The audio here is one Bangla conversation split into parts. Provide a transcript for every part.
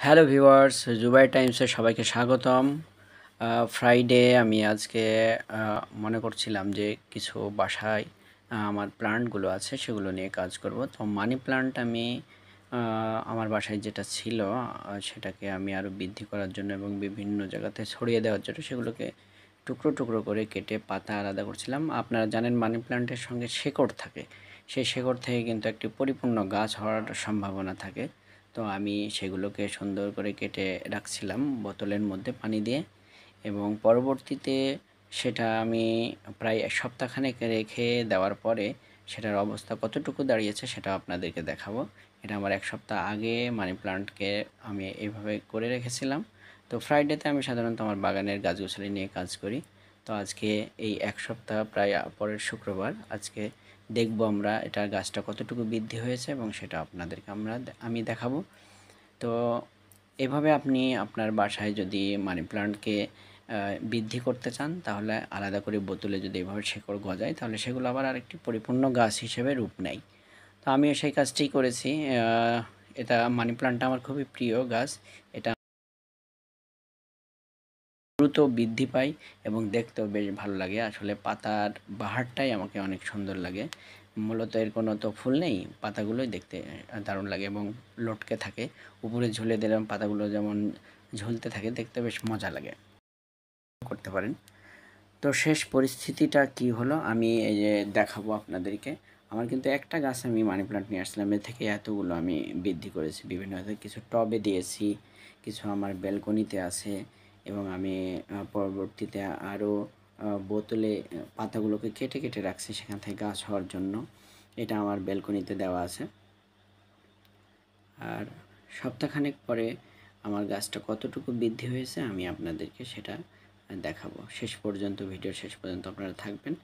হ্যালো ভিউয়ার্স জুবাই টাইমসে সবাইকে স্বাগতম। ফ্রাইডে আমি আজকে মনে করছিলাম যে কিছু বাসায় আমার প্লান্টগুলো আছে, সেগুলো নিয়ে কাজ করব। তো মানি প্লান্ট আমি আমার বাসায় যেটা ছিল সেটাকে আমি আরও বৃদ্ধি করার জন্য এবং বিভিন্ন জায়গাতে ছড়িয়ে দেওয়ার জন্য সেগুলোকে টুকরো টুকরো করে কেটে পাতা আলাদা করছিলাম। আপনারা জানেন মানি প্লান্টের সঙ্গে শেকড় থাকে। সেই শেকড় থেকে কিন্তু একটি পরিপূর্ণ গাছ হওয়ার সম্ভাবনা থাকে। তো আমি সেগুলোকে সুন্দর করে কেটে রাখছিলাম বোতলের মধ্যে পানি দিয়ে এবং পরবর্তীতে সেটা আমি প্রায় এক সপ্তাহখানেক রেখে দেওয়ার পরে সেটার অবস্থা কতটুকু দাঁড়িয়েছে সেটা আপনাদেরকে দেখাবো। এটা আমার এক সপ্তাহ আগে মানি প্লান্টকে আমি এইভাবে করে রেখেছিলাম। তো ফ্রাইডেতে আমি সাধারণত আমার বাগানের গাছগাছালি নিয়ে কাজ করি। তো আজকে এই এক সপ্তাহ প্রায় পরের শুক্রবার আজকে দেখব আমরা এটার গাছটা কতটুকু বৃদ্ধি হয়েছে এবং সেটা আপনাদেরকে আমরা আমি দেখাবো। তো এভাবে আপনি আপনার বাসায় যদি মানি প্লান্টকে বৃদ্ধি করতে চান, তাহলে আলাদা করে বোতলে যদি এভাবে শেকড় গজায়, তাহলে সেগুলো আবার আরেকটি পরিপূর্ণ গাছ হিসেবে রূপ নেয়। তো আমিও সেই কাজটিই করেছি। এটা মানি প্লান্টটা আমার খুবই প্রিয় গাছ। এটা দ্রুত বৃদ্ধি পায় এবং দেখতেও বেশ ভালো লাগে। আসলে পাতার বাহারটাই আমাকে অনেক সুন্দর লাগে। মূলত এর কোনো তো ফুল নেই, পাতাগুলোই দেখতে দারুণ লাগে এবং লটকে থাকে। উপরে ঝুলে দিলাম পাতাগুলো যেমন ঝুলতে থাকে, দেখতে বেশ মজা লাগে। করতে পারেন। তো শেষ পরিস্থিতিটা কি হলো? আমি এই যে দেখাবো আপনাদেরকে। আমার কিন্তু একটা গাছ আমি মানি প্লান্ট নিয়ে আসলাম। এর থেকে এতগুলো আমি বৃদ্ধি করেছি। বিভিন্ন কিছু টবে দিয়েছি, কিছু আমার ব্যালকনিতে আছে এবং আমি পরবর্তীতে আরও বোতলে পাতাগুলোকে কেটে কেটে রাখছি সেখান থেকে গাছ হওয়ার জন্য। এটা আমার ব্যালকনিতে দেওয়া আছে। আর সপ্তাহখানেক পরে আমার গাছটা কতটুকু বৃদ্ধি হয়েছে আমি আপনাদেরকে সেটা দেখাবো। শেষ পর্যন্ত ভিডিও শেষ পর্যন্ত আপনারা থাকবেন।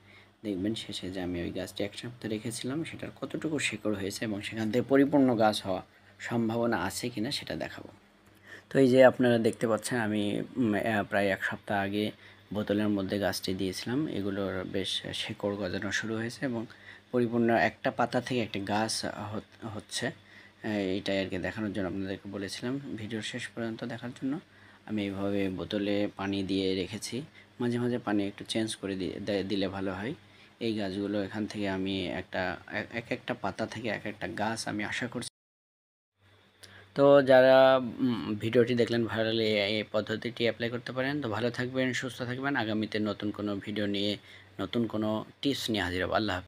দেখবেন শেষে যে আমি ওই গাছটি এক সপ্তাহ রেখেছিলাম, সেটার কতটুকু শেকড় হয়েছে এবং সেখান থেকে পরিপূর্ণ গাছ হওয়া সম্ভাবনা আছে কিনা সেটা দেখাবো। তো এই যে আপনারা দেখতে পাচ্ছেন, আমি প্রায় এক সপ্তাহ আগে বোতলের মধ্যে গাছটি দিয়েছিলাম। এগুলোর বেশ শেকড় গজানো শুরু হয়েছে এবং পরিপূর্ণ একটা পাতা থেকে একটা গাছ হচ্ছে। এটাই আর কি দেখানোর জন্য আপনাদেরকে বলেছিলাম। ভিডিওর শেষ পর্যন্ত দেখার জন্য আমি এইভাবে বোতলে পানি দিয়ে রেখেছি। মাঝে মাঝে পানি একটু চেঞ্জ করে দিলে ভালো হয়। এই গাছগুলো এখান থেকে আমি একটা, এক- এক একটা পাতা থেকে এক একটা গাছ আমি আশা করছি তো যারা ভিডিওটি দেখলেন ভালো এই পদ্ধতিটি অ্যাপ্লাই করতে পারেন, তো ভালো থাকবেন, সুস্থ থাকবেন আগামীতে নতুন কোনো ভিডিও নিয়ে, নতুন কোনো টিপস নিয়ে হাজির হব আল্লাহ।